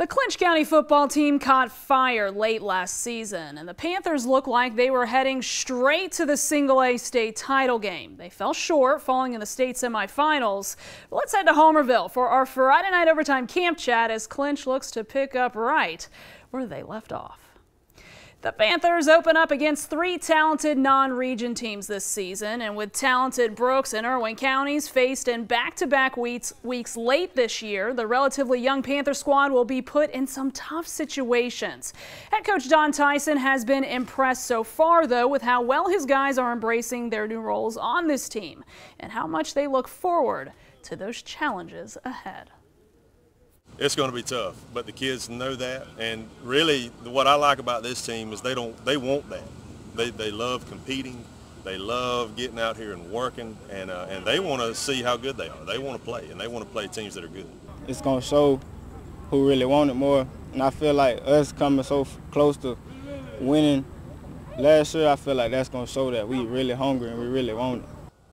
The Clinch County football team caught fire late last season, and the Panthers looked like they were heading straight to the single A state title game. They fell short, falling in the state semifinals. But let's head to Homerville for our Friday night overtime camp chat as Clinch looks to pick up right where they left off. The Panthers open up against three talented non-region teams this season, and with talented Brooks and Irwin counties faced in back-to-back weeks, weeks late this year, the relatively young Panther squad will be put in some tough situations. Head coach Don Tyson has been impressed so far, though, with how well his guys are embracing their new roles on this team and how much they look forward to those challenges ahead it's going to be tough. But the kids know that, and really, what I like about this team is they don't they want that. They they love competing. They love getting out here and working, and uh, and they want to see how good they are. They want to play, and they want to play teams that are good. It's going to show who really want it more, and I feel like us coming so close to winning last year, I feel like that's going to show that we really hungry and we really want it.